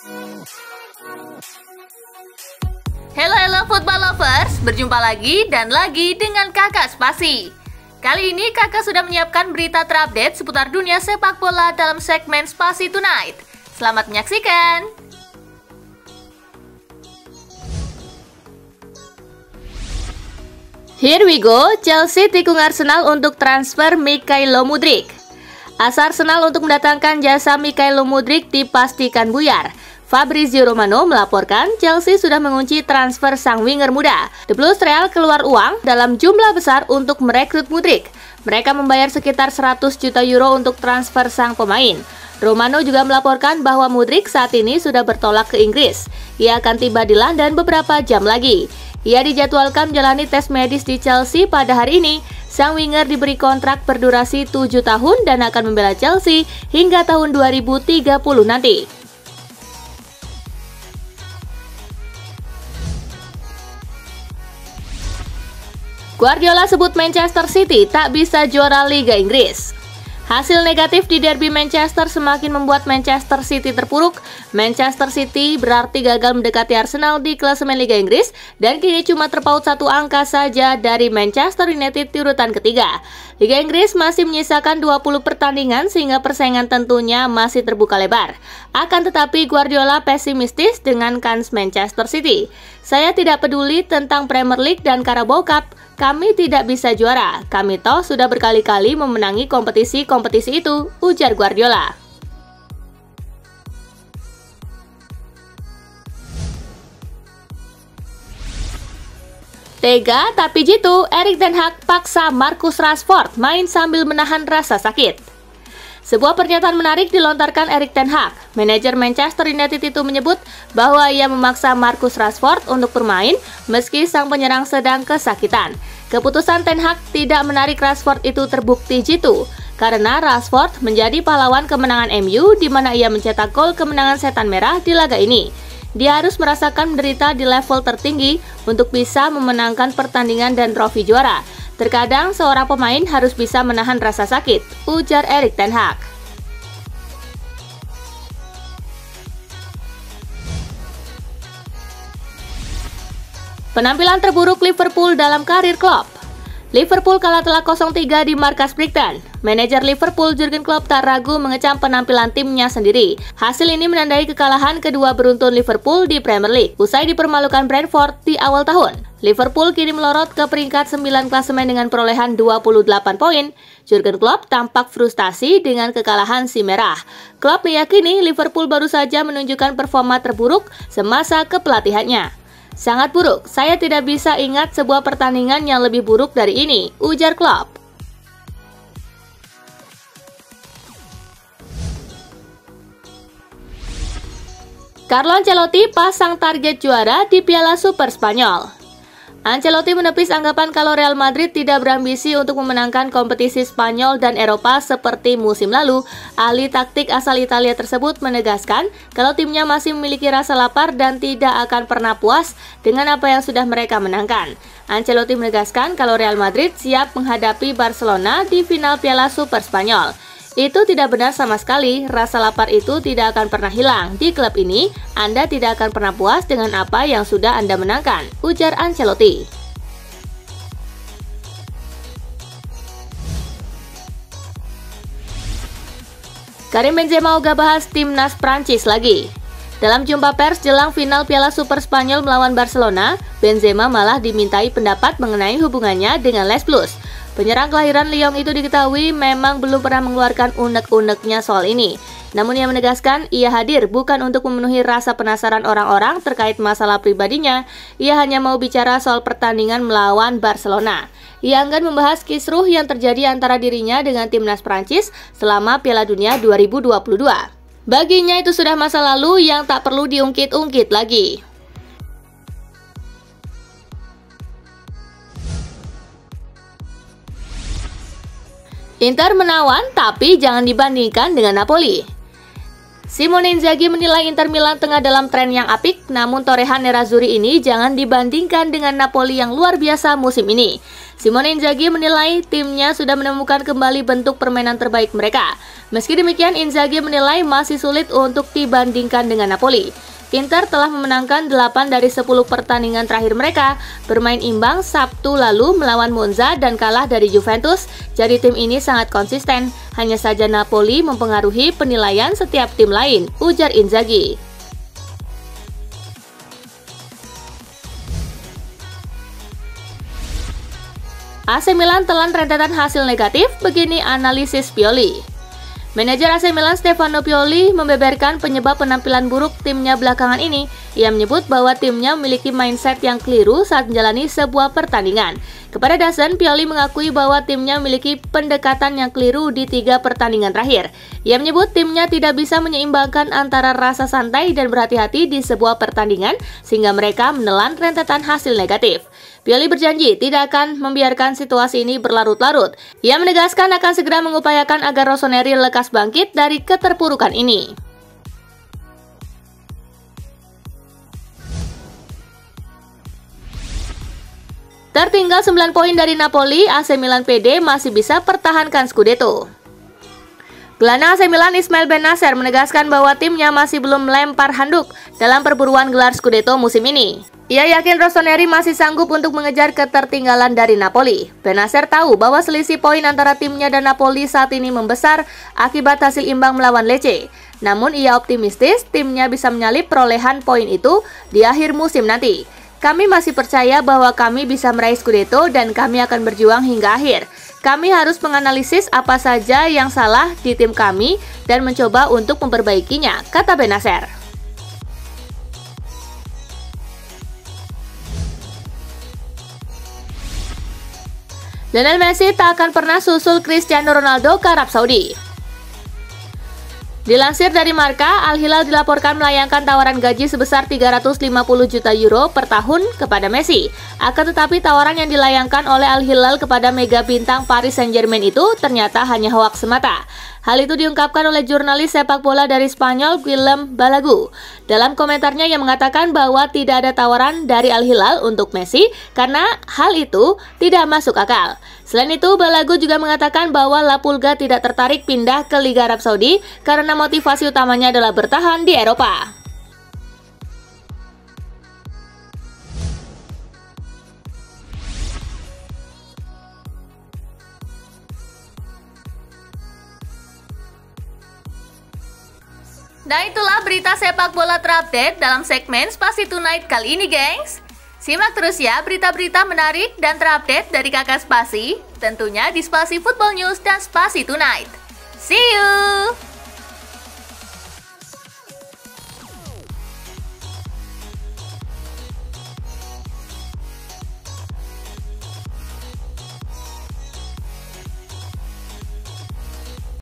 Halo halo football lovers, berjumpa lagi dan lagi dengan kakak Spasi. Kali ini kakak sudah menyiapkan berita terupdate seputar dunia sepak bola dalam segmen Spasi Tonight. Selamat menyaksikan! Here we go, Chelsea tikung Arsenal untuk transfer Mikhailo Mudrik. Asa Arsenal untuk mendatangkan jasa Mikhailo Mudrik dipastikan buyar. Fabrizio Romano melaporkan Chelsea sudah mengunci transfer sang winger muda. The Blues Real keluar uang dalam jumlah besar untuk merekrut Mudrik. Mereka membayar sekitar 100 juta euro untuk transfer sang pemain. Romano juga melaporkan bahwa Mudrik saat ini sudah bertolak ke Inggris. Ia akan tiba di London beberapa jam lagi. Ia dijadwalkan menjalani tes medis di Chelsea pada hari ini. Sang winger diberi kontrak berdurasi 7 tahun dan akan membela Chelsea hingga tahun 2030 nanti. Guardiola sebut Manchester City tak bisa juara Liga Inggris. Hasil negatif di derby Manchester semakin membuat Manchester City terpuruk. Manchester City berarti gagal mendekati Arsenal di klasemen Liga Inggris dan kini cuma terpaut satu angka saja dari Manchester United di urutan ketiga. Liga Inggris masih menyisakan 20 pertandingan sehingga persaingan tentunya masih terbuka lebar. Akan tetapi Guardiola pesimistis dengan kans Manchester City. Saya tidak peduli tentang Premier League dan Carabao Cup, kami tidak bisa juara. Kami toh sudah berkali-kali memenangi kompetisi-kompetisi itu, ujar Guardiola. Tega tapi jitu, Erik Ten Hag paksa Marcus Rashford main sambil menahan rasa sakit. Sebuah pernyataan menarik dilontarkan Erik Ten Hag. Manajer Manchester United itu menyebut bahwa ia memaksa Marcus Rashford untuk bermain meski sang penyerang sedang kesakitan. Keputusan Ten Hag tidak menarik Rashford itu terbukti jitu karena Rashford menjadi pahlawan kemenangan MU di mana ia mencetak gol kemenangan setan merah di laga ini. Dia harus merasakan menderita di level tertinggi untuk bisa memenangkan pertandingan dan trofi juara. Terkadang seorang pemain harus bisa menahan rasa sakit, ujar Erik Ten Hag. Penampilan terburuk Liverpool dalam karir Klopp Liverpool kalah telak 0-3 di markas Brighton. Manajer Liverpool Jurgen Klopp tak ragu mengecam penampilan timnya sendiri. Hasil ini menandai kekalahan kedua beruntun Liverpool di Premier League usai dipermalukan Brentford di awal tahun. Liverpool kini melorot ke peringkat 9 klasemen dengan perolehan 28 poin. Jurgen Klopp tampak frustasi dengan kekalahan si merah. Klopp meyakini Liverpool baru saja menunjukkan performa terburuk semasa kepelatihannya. Sangat buruk, saya tidak bisa ingat sebuah pertandingan yang lebih buruk dari ini, ujar Klopp. Carlo Ancelotti pasang target juara di Piala Super Spanyol. Ancelotti menepis anggapan kalau Real Madrid tidak berambisi untuk memenangkan kompetisi Spanyol dan Eropa seperti musim lalu. Ahli taktik asal Italia tersebut menegaskan kalau timnya masih memiliki rasa lapar dan tidak akan pernah puas dengan apa yang sudah mereka menangkan. Ancelotti menegaskan kalau Real Madrid siap menghadapi Barcelona di final Piala Super Spanyol. Itu tidak benar sama sekali, rasa lapar itu tidak akan pernah hilang. Di klub ini, Anda tidak akan pernah puas dengan apa yang sudah Anda menangkan, ujar Ancelotti. Karim Benzema juga bahas timnas Prancis lagi. Dalam jumpa pers jelang final Piala Super Spanyol melawan Barcelona, Benzema malah dimintai pendapat mengenai hubungannya dengan Les Blues. Penyerang kelahiran Lyon itu diketahui memang belum pernah mengeluarkan unek-uneknya soal ini. Namun ia menegaskan ia hadir bukan untuk memenuhi rasa penasaran orang-orang terkait masalah pribadinya, ia hanya mau bicara soal pertandingan melawan Barcelona. Ia enggan membahas kisruh yang terjadi antara dirinya dengan timnas Prancis selama Piala Dunia 2022. Baginya itu sudah masa lalu yang tak perlu diungkit-ungkit lagi. Inter menawan tapi jangan dibandingkan dengan Napoli. Simone Inzaghi menilai Inter Milan tengah dalam tren yang apik, namun torehan Nerazzurri ini jangan dibandingkan dengan Napoli yang luar biasa musim ini. Simone Inzaghi menilai timnya sudah menemukan kembali bentuk permainan terbaik mereka. Meski demikian, Inzaghi menilai masih sulit untuk dibandingkan dengan Napoli. Inter telah memenangkan 8 dari 10 pertandingan terakhir mereka, bermain imbang Sabtu lalu melawan Monza dan kalah dari Juventus, jadi tim ini sangat konsisten. Hanya saja Napoli mempengaruhi penilaian setiap tim lain, ujar Inzaghi. AC Milan telan rentetan hasil negatif, begini analisis Pioli. Manajer AC Milan Stefano Pioli membeberkan penyebab penampilan buruk timnya belakangan ini. Ia menyebut bahwa timnya memiliki mindset yang keliru saat menjalani sebuah pertandingan. Kepada Dasen, Pioli mengakui bahwa timnya memiliki pendekatan yang keliru di tiga pertandingan terakhir. Ia menyebut timnya tidak bisa menyeimbangkan antara rasa santai dan berhati-hati di sebuah pertandingan sehingga mereka menelan rentetan hasil negatif. Pioli berjanji tidak akan membiarkan situasi ini berlarut-larut. Ia menegaskan akan segera mengupayakan agar Rossoneri lekas bangkit dari keterpurukan ini. Tertinggal 9 poin dari Napoli, AC Milan PD masih bisa pertahankan Scudetto. Gelandang AC Milan Ismail Benacer menegaskan bahwa timnya masih belum melempar handuk dalam perburuan gelar Scudetto musim ini. Ia yakin Rossoneri masih sanggup untuk mengejar ketertinggalan dari Napoli. Benacer tahu bahwa selisih poin antara timnya dan Napoli saat ini membesar akibat hasil imbang melawan Lecce. Namun ia optimistis timnya bisa menyalip perolehan poin itu di akhir musim nanti. Kami masih percaya bahwa kami bisa meraih Scudetto dan kami akan berjuang hingga akhir. Kami harus menganalisis apa saja yang salah di tim kami dan mencoba untuk memperbaikinya, kata Benacer. Lionel Messi tak akan pernah susul Cristiano Ronaldo ke Arab Saudi. Dilansir dari Marka, Al Hilal dilaporkan melayangkan tawaran gaji sebesar 350 juta euro per tahun kepada Messi. Akan tetapi tawaran yang dilayangkan oleh Al Hilal kepada mega bintang Paris Saint-Germain itu ternyata hanya hoaks semata. Hal itu diungkapkan oleh jurnalis sepak bola dari Spanyol Guillem Balagu. Dalam komentarnya yang mengatakan bahwa tidak ada tawaran dari Al Hilal untuk Messi karena hal itu tidak masuk akal. Selain itu, Balagu juga mengatakan bahwa La Pulga tidak tertarik pindah ke Liga Arab Saudi karena motivasi utamanya adalah bertahan di Eropa. Nah itulah berita sepak bola terupdate dalam segmen Spasi Tonight kali ini gengs. Simak terus ya berita-berita menarik dan terupdate dari kakak Spasi, tentunya di Spasi Football News dan Spasi Tonight. See you!